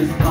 Peace.